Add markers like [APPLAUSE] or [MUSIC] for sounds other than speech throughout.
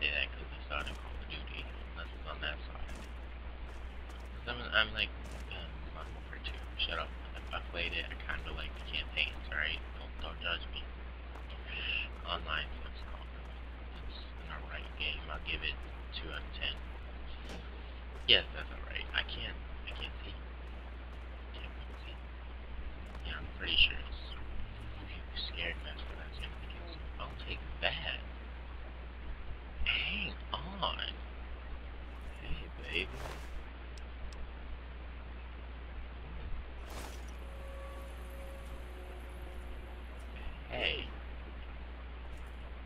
say that because I started Call of Duty. unless it's on that side. I'm, I'm like, um, Modern Warfare 2, shut up. I played it, I kind of like the campaigns, alright? Don't, don't judge me. Online looks called. It's an alright game, I'll give it 2 out of 10. Yes, that's alright. I can't, I can't see. I can't really see. Yeah, I'm pretty sure it's scared mess, but that's gonna be I'll take that. right? Hey.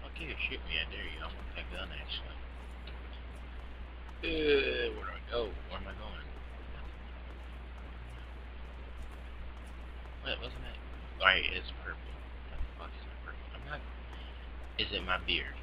Okay, shoot me. I dare you. I'm with that gun, actually. Uh, where do I go? Where am I going? Wait, wasn't it? Alright, it's purple. What the fuck is my purple? I'm not... Is it my beard?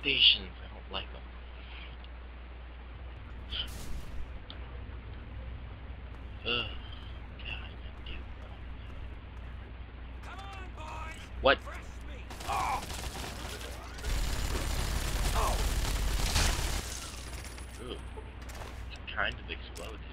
stations. I don't like them. Ugh. What? Oh. Ooh. It kind of.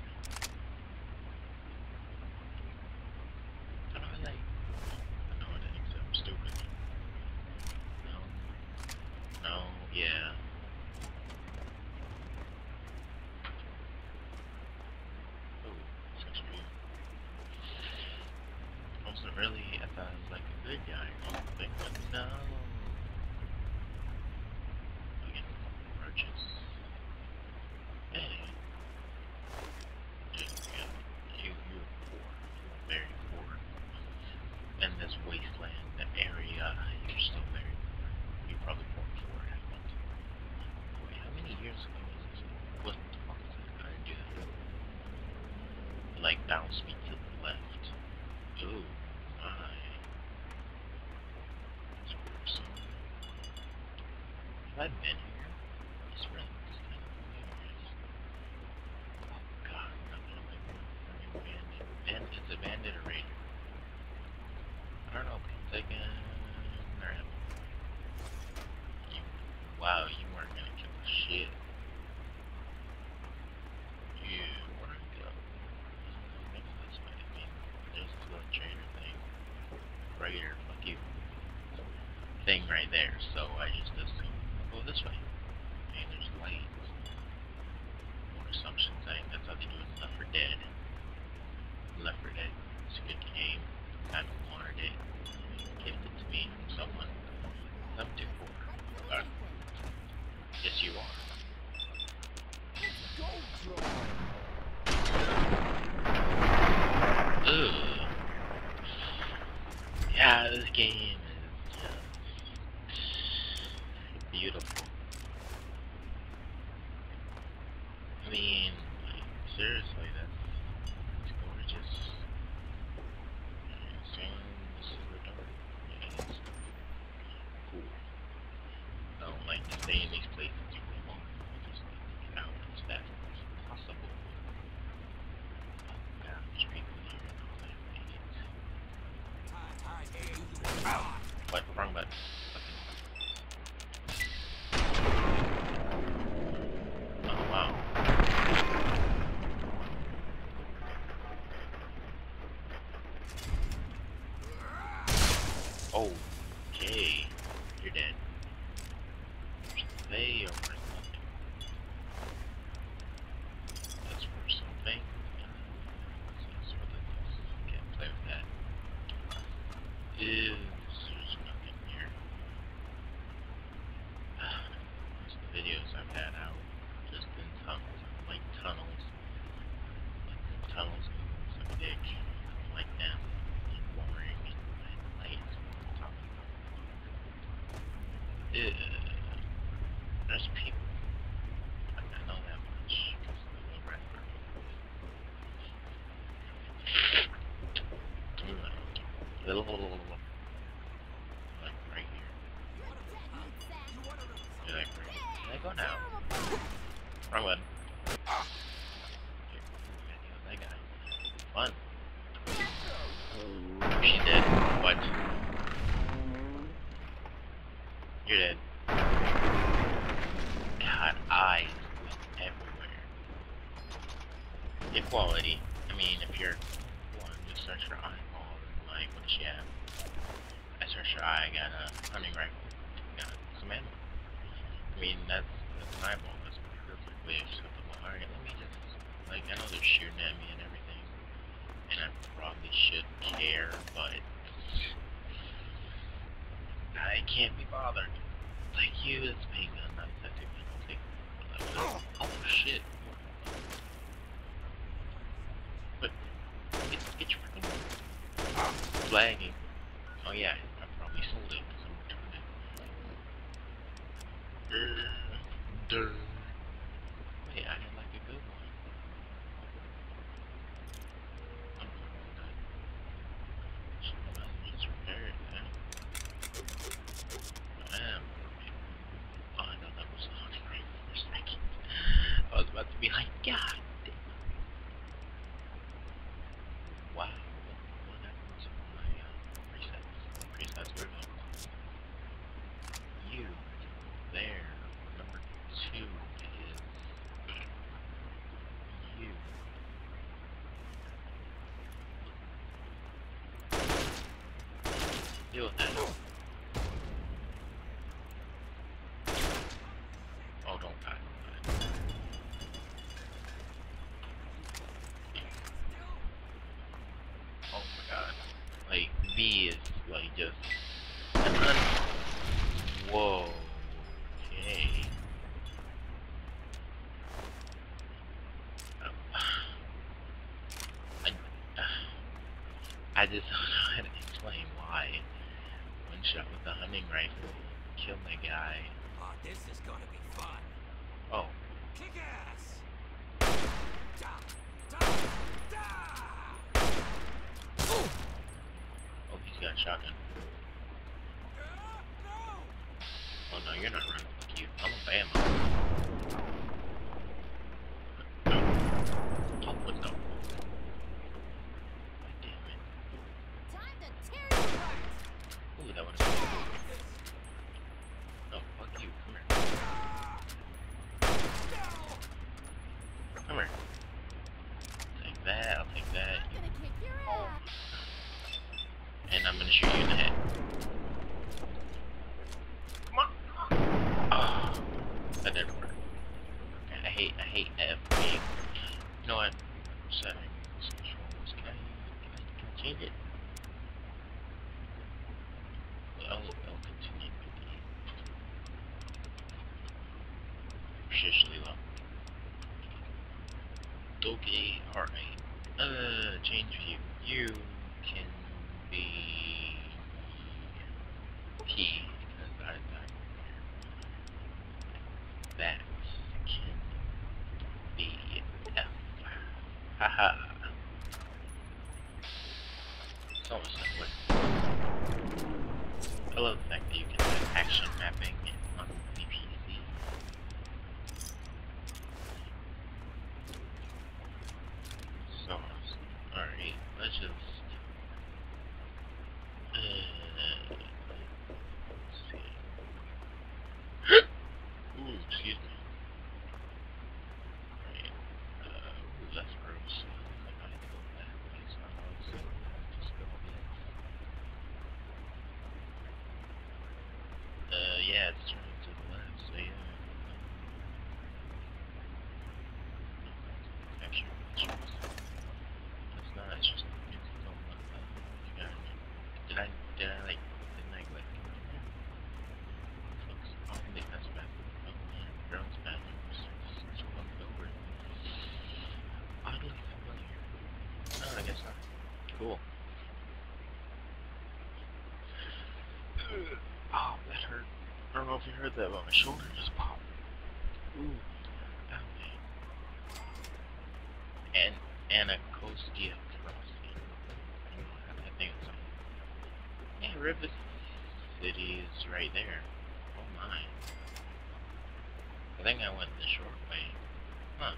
thing right there. So people. Equality. I mean, if you're one to search for eyeball, like, what she have? I searched her eye, I got a hunting rifle. Got some ammo. I mean, that's, that's an eyeball. That's perfectly acceptable. Alright, let me just, like, I know they're shooting at me and everything. And I probably should care, but I can't be bothered. Like you, it's being take oh, oh shit. But it's it's freaking flagging. Oh yeah, I probably sold it because I'm returning. Durr. Wait, I had like a good one. I'm fine with that. Shit, I might just repair it now. Um, oh, I know that was a hunting rifle for a second. I was about to be like, God damn. Wow, what, what happened to my uh, presets? Presets were not You, there. Number two is you. Deal with that. Oh, don't die. Don't die. Oh my god. Like, V is, like, just... Whoa. Okay. Um, [SIGHS] I, [SIGHS] I just [LAUGHS] don't know how to explain why one shot with the hunting rifle killed my guy. Oh, this is gonna be fun. Oh, Kick ass! Da, da, da! oh, he's got a shotgun. Oh no, you're not running. Fuck you. I'm a Bama. Oh, what the? God damn it. Time to tear you apart. Ooh, that would've been Oh, fuck you. Come here. Come here. Take that, I'll take that. I'm gonna kick your ass. And I'm gonna shoot you in the head. Come on. Oh, that didn't work. Okay, I hate, I hate F being. You know what? Settings. Controls. Can I, can I, can I change it? I'll, I'll continue with the. Officially low. Okay, alright. Uh, change view. You can be P because I died That can be F. Haha. It's almost like I love the fact that you can have action mapping on the PC. So, alright, let's just. Uh, let's see. ooh, excuse me. Alright, uh, ooh, that's gross. I might have to go back. It's not gross. Just go this. Uh, yeah, it's turning to the left, so yeah. Actually, it's just, it's not, it's just, it's still not that. You got it. Did I, did I, like, didn't I, like, looks, oh, I think that's bad. Oh, man, drone's bad. It's just looked over. Oddly familiar. Oh, I guess not. Cool. Oh, that hurt. I don't know if you heard that, but my shoulder just popped. Ooh. And Anacostia Crossing. I thing is. Yeah, Rivet City is right there. Oh my. I think I went the short way. Huh.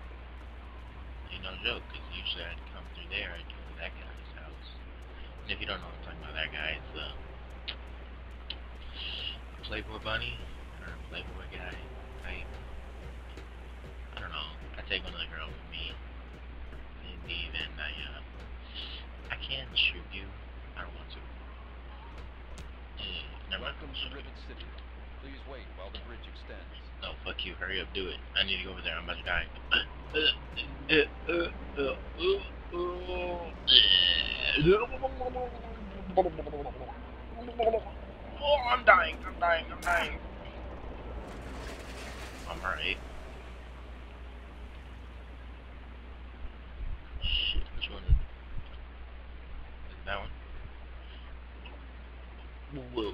Ain't no joke, because usually I'd come through there, I'd go to that guy's house. And if you don't know what I'm talking about, that guy is the Playboy Bunny, or Playboy guy, type. I don't know. I take one of the girls with me, and leave, and I, uh, I can shoot you. I don't want to. Eh, never. Welcome to Rivet City. Please wait while the bridge extends. No, fuck you. Hurry up, do it. I need to go over there. I'm about to die. Oh, [LAUGHS] I'm dying. I'm dying. I'm dying. I'm alright. Shit, which one is Is that one? Whoa.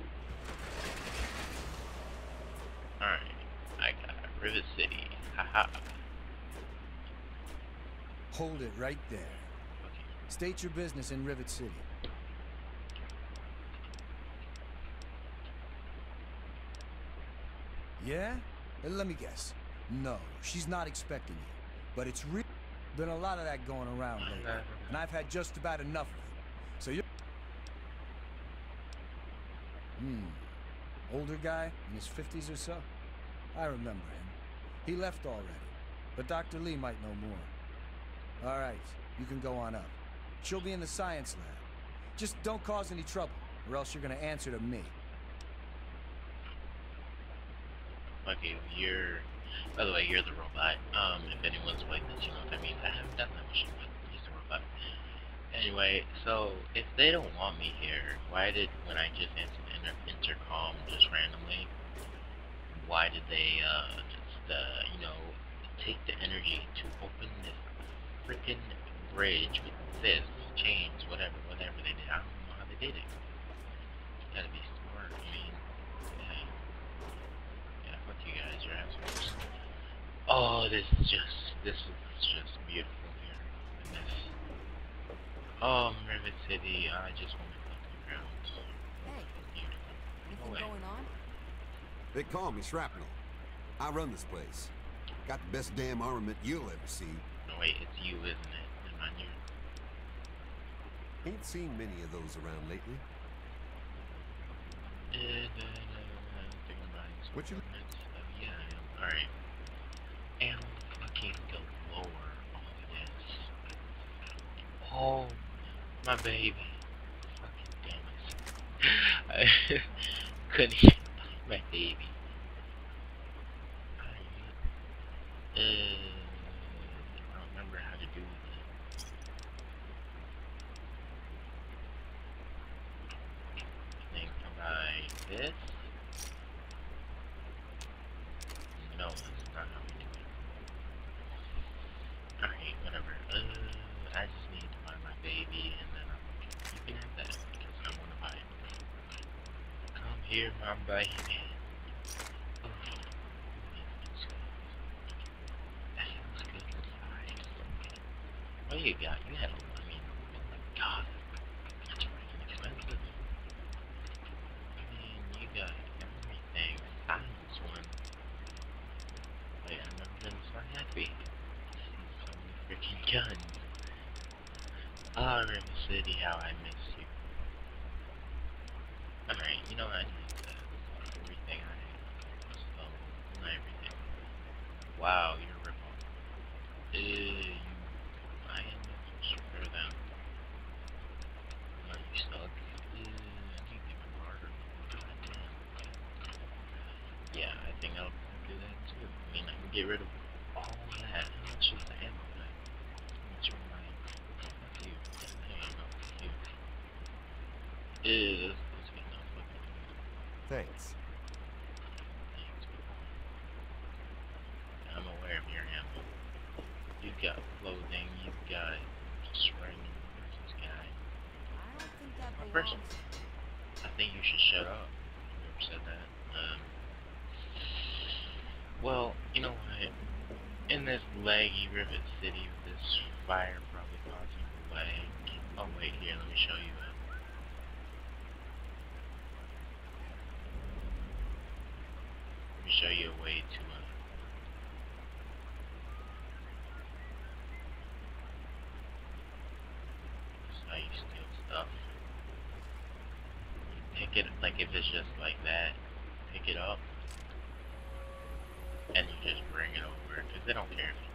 Alright. I got Rivet City. Haha. Hold it right there. Okay. State your business in Rivet City. Yeah? Let me guess. No, she's not expecting you. But it's real. Been a lot of that going around lately. And I've had just about enough of it. So you're. Hmm. Older guy, in his 50s or so? I remember him. He left already. But Dr. Li might know more. All right, you can go on up. She'll be in the science lab. Just don't cause any trouble, or else you're gonna answer to me. Okay, you're. By the way, you're the robot. Um, if anyone's played this, you know what I mean. I haven't done that mission, but he's the robot. Anyway, so if they don't want me here, why did when I just inter intercom just randomly? Why did they uh just uh you know take the energy to open this freaking bridge with this chains, whatever, whatever they did? I don't know how they did it. You gotta be smart. I mean, yeah. Yeah, fuck you guys, you're assholes. Oh, this is just, this is just beautiful here. And this, oh, Rivet City, I just want to fucking ground. Hey, Beautiful. anything way. going on? They call me Shrapnel. I run this place. Got the best damn armament you'll ever see. No, wait, it's you, isn't it? Never mind, you. Ain't seen many of those around lately. Uh, no, no, no, I'm thinking about it. What you- It's, uh, yeah, I am. Alright. And fucking go lower all this. Oh, my baby. Fucking damn it. [LAUGHS] I couldn't hit my baby. I, uh, I don't remember how to do this. I think by this. No, that's not how we do it. Alright, whatever. Uh, I just need to buy my baby, and then I'm you can have that because I want to buy it. Come here, my baby. Oh, that sounds good inside. What do you got? You had a, I mean, God, that's freaking expensive. I mean, you got everything. Silence one. Wait, I've never been so happy. to see so many freaking guns. Ah, Rivet City, how I miss you. Alright, you know what? I need uh, everything I have. So, not everything. Wow, you're a ripoff. Uh, of them. Are you stuck? Uh, I need to get harder. Yeah, I think I'll do that too. I mean, I can get rid of all that. How much is the ammo? How much am I? Fuck you. There you go. Fuck you. Ew, let's get no fucking Thanks. fire probably causing lag. Oh wait, here, let me show you it. Let me show you a way to uh, how you steal stuff. Pick it, like if it's just like that, pick it up, and you just bring it over, because they don't care if you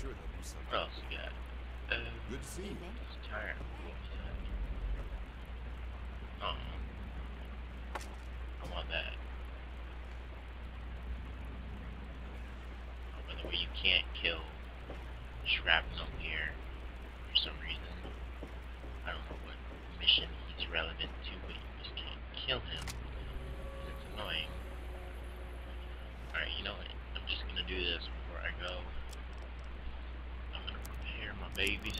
sure they'll do something. What else we got? Um, Good to see you. Um, I want that. Oh, by the way, you can't kill shrapnel here for some reason. I don't know what mission he's relevant babies.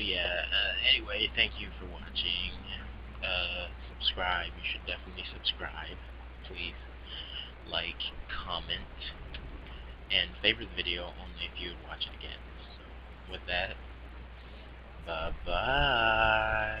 yeah, uh, anyway, thank you for watching. Uh, subscribe. You should definitely subscribe. Please like, comment, and favorite the video only if you would watch it again. So, with that, bye-bye.